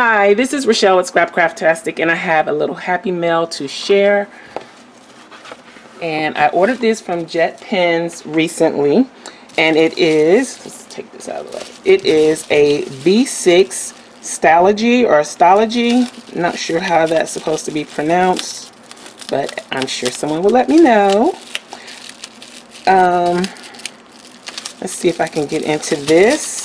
Hi, this is Rachelle with Scrapcraftastic and I have a little happy mail to share. And I ordered this from JetPens recently and it is, let's take this out of the way. It is a B6 Stalogy or Stalogy. Not sure how that's supposed to be pronounced, but I'm sure someone will let me know. Um, let's see if I can get into this.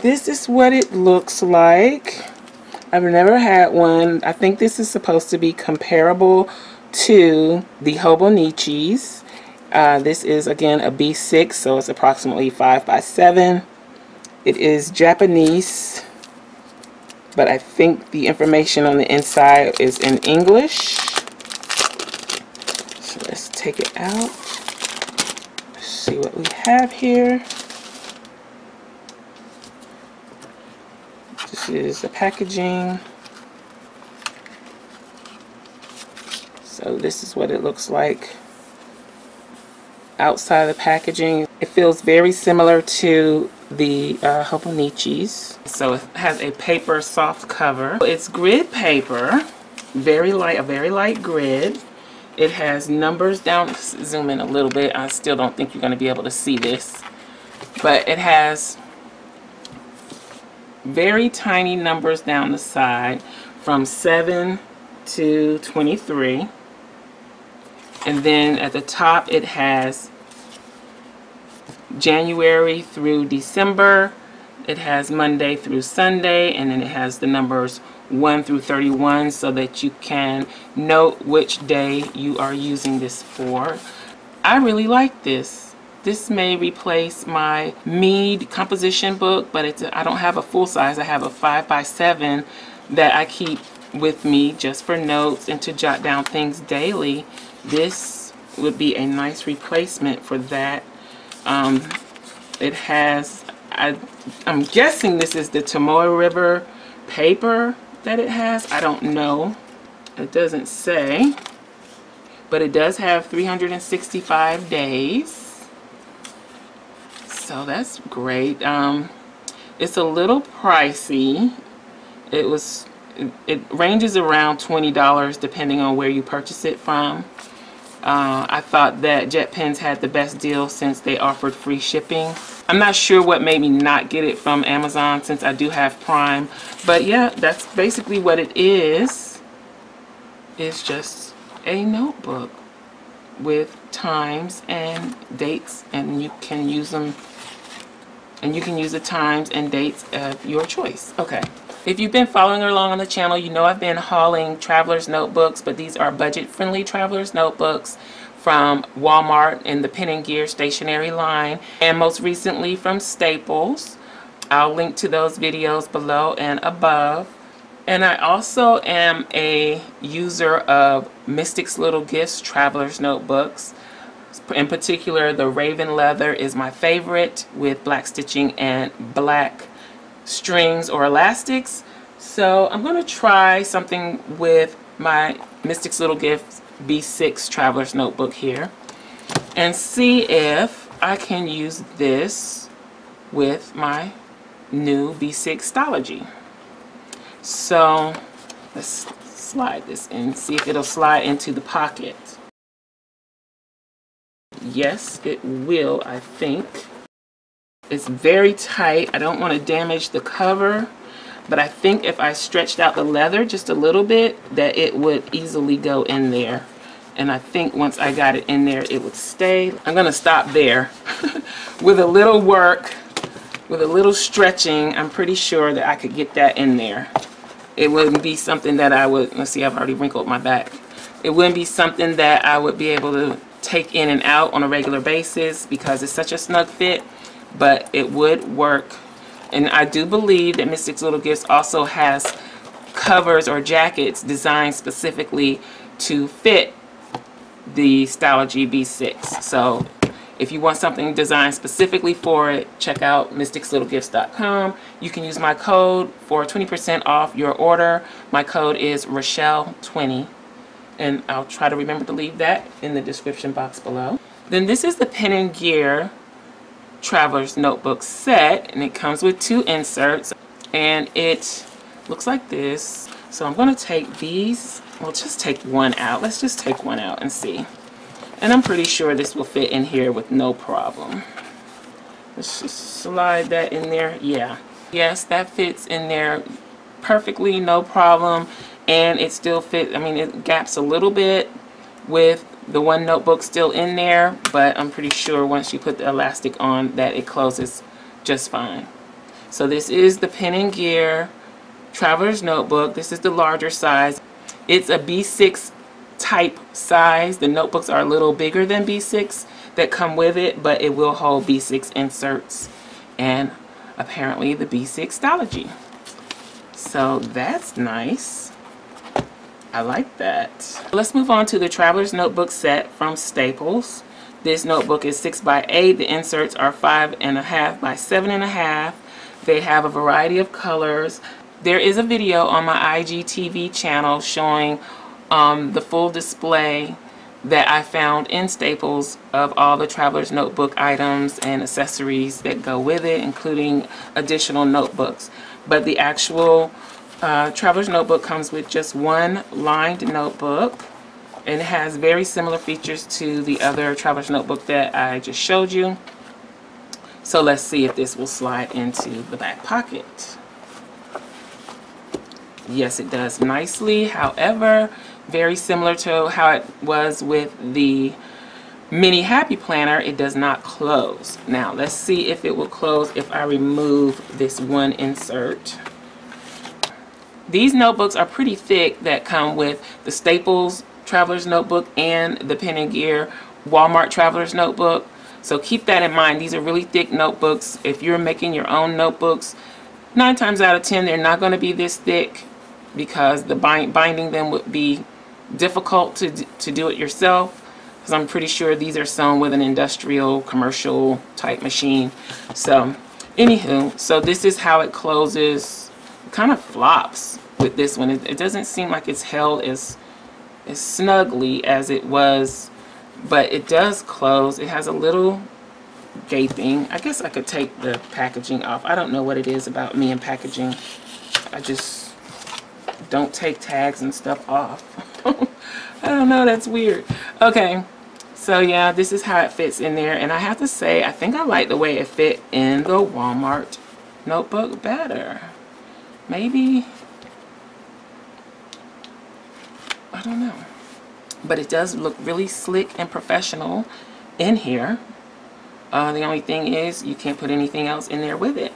This is what it looks like. I've never had one. I think this is supposed to be comparable to the Hobonichis. Uh, this is again a B6, so it's approximately 5 by 7. It is Japanese, but I think the information on the inside is in English. So let's take it out. See what we have here. Is the packaging. So this is what it looks like outside the packaging. It feels very similar to the uh, Hobonichis. So it has a paper soft cover. It's grid paper, very light, a very light grid. It has numbers down, zoom in a little bit. I still don't think you're going to be able to see this. But it has very tiny numbers down the side from 7 to 23 and then at the top it has January through December it has Monday through Sunday and then it has the numbers 1 through 31 so that you can note which day you are using this for. I really like this. This may replace my Mead composition book, but it's I don't have a full size. I have a 5 by 7 that I keep with me just for notes and to jot down things daily. This would be a nice replacement for that. Um, it has, I, I'm guessing this is the Tomoe River paper that it has. I don't know. It doesn't say. But it does have 365 days so that's great. Um, it's a little pricey. It was it, ranges around $20 depending on where you purchase it from. Uh, I thought that JetPens had the best deal since they offered free shipping. I'm not sure what made me not get it from Amazon since I do have Prime but yeah that's basically what it is. It's just a notebook with times and dates and you can use them and you can use the times and dates of your choice. Okay. If you've been following along on the channel, you know I've been hauling traveler's notebooks, but these are budget-friendly traveler's notebooks from Walmart in the Pen and Gear stationery line, and most recently from Staples. I'll link to those videos below and above. And I also am a user of Mystics Little Gifts Traveler's Notebooks. In particular, the Raven Leather is my favorite with black stitching and black strings or elastics. So I'm going to try something with my Mystics Little Gifts B6 Traveler's Notebook here and see if I can use this with my new B6 Stalogy. So let's slide this in, see if it'll slide into the pocket. Yes, it will, I think. It's very tight. I don't want to damage the cover, but I think if I stretched out the leather just a little bit, that it would easily go in there. And I think once I got it in there, it would stay. I'm to stop there. with a little work, with a little stretching, I'm pretty sure that I could get that in there. It wouldn't be something that I would, let's see, I've already wrinkled my back. It wouldn't be something that I would be able to take in and out on a regular basis because it's such a snug fit, but it would work. And I do believe that Mystics Little Gifts also has covers or jackets designed specifically to fit the Stalogy B6. So if you want something designed specifically for it, check out mysticslittlegifts.com. You can use my code for 20% off your order. My code is Rachelle20 and I'll try to remember to leave that in the description box below. Then this is the Pen and Gear Traveler's Notebook set and it comes with two inserts and it looks like this. So I'm going to take these, we'll just take one out. Let's just take one out and see. And I'm pretty sure this will fit in here with no problem. Let's just slide that in there. Yeah. Yes, that fits in there perfectly, no problem. And it still fits, I mean, it gaps a little bit with the one notebook still in there, but I'm pretty sure once you put the elastic on that it closes just fine. So this is the Pen and Gear Traveler's Notebook. This is the larger size. It's a B6 type size. The notebooks are a little bigger than B6 that come with it, but it will hold B6 inserts and apparently the B6 Stalogy. So that's nice. I like that. Let's move on to the Traveler's Notebook set from Staples. This notebook is 6 by 8 The inserts are 5.5 by 7.5. They have a variety of colors. There is a video on my IGTV channel showing um, the full display that I found in Staples of all the Traveler's Notebook items and accessories that go with it, including additional notebooks. But the actual uh, Traveler's Notebook comes with just one lined notebook and it has very similar features to the other Traveler's Notebook that I just showed you. So let's see if this will slide into the back pocket. Yes, it does nicely. However, very similar to how it was with the mini happy planner it does not close now let's see if it will close if I remove this one insert these notebooks are pretty thick that come with the Staples Traveler's Notebook and the Pen and Gear Walmart Traveler's Notebook. So keep that in mind. These are really thick notebooks. If you're making your own notebooks nine times out of ten they're not going to be this thick because the bind binding them would be difficult to, to do it yourself because I'm pretty sure these are sewn with an industrial commercial type machine. So anywho so this is how it closes kind of flops with this one. It, it doesn't seem like it's held as as snugly as it was but it does close. It has a little gaping. I guess I could take the packaging off. I don't know what it is about me and packaging. I just don't take tags and stuff off. I don't know, that's weird. Okay, so yeah, this is how it fits in there. And I have to say, I think I like the way it fit in the Walmart notebook better. Maybe, I don't know. But it does look really slick and professional in here. Uh, the only thing is you can't put anything else in there with it.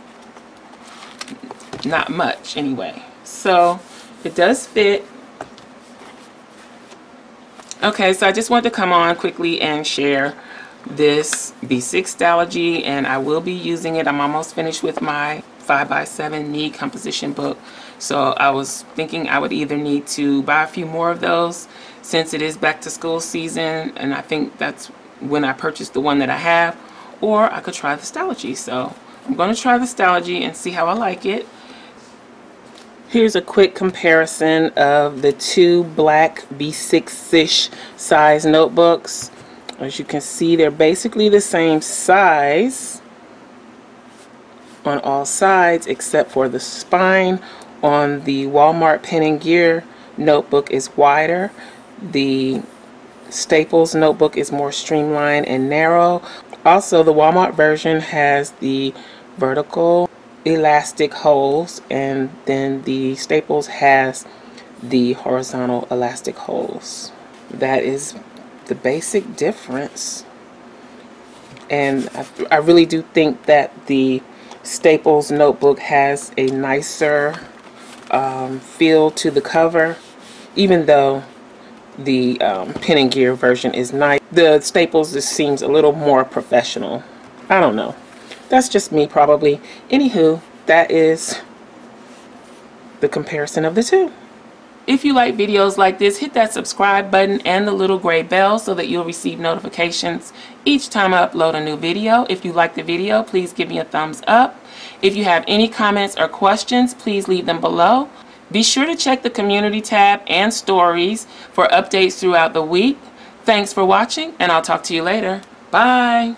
Not much anyway. So it does fit Okay, so I just wanted to come on quickly and share this B6 Stalogy and I will be using it. I'm almost finished with my 5x7 knee composition book. So I was thinking I would either need to buy a few more of those since it is back to school season and I think that's when I purchased the one that I have or I could try the Stalogy. So I'm going to try the Stalogy and see how I like it. Here's a quick comparison of the two black B6-ish size notebooks. As you can see, they're basically the same size on all sides except for the spine on the Walmart Pen and Gear notebook is wider. The Staples notebook is more streamlined and narrow. Also, the Walmart version has the vertical elastic holes and then the Staples has the horizontal elastic holes. That is the basic difference. And I, I really do think that the Staples notebook has a nicer um, feel to the cover, even though the um, pen and gear version is nice. The Staples just seems a little more professional. I don't know. That's just me probably. Anywho, that is the comparison of the two. If you like videos like this, hit that subscribe button and the little gray bell so that you'll receive notifications each time I upload a new video. If you like the video, please give me a thumbs up. If you have any comments or questions, please leave them below. Be sure to check the community tab and stories for updates throughout the week. Thanks for watching and I'll talk to you later. Bye.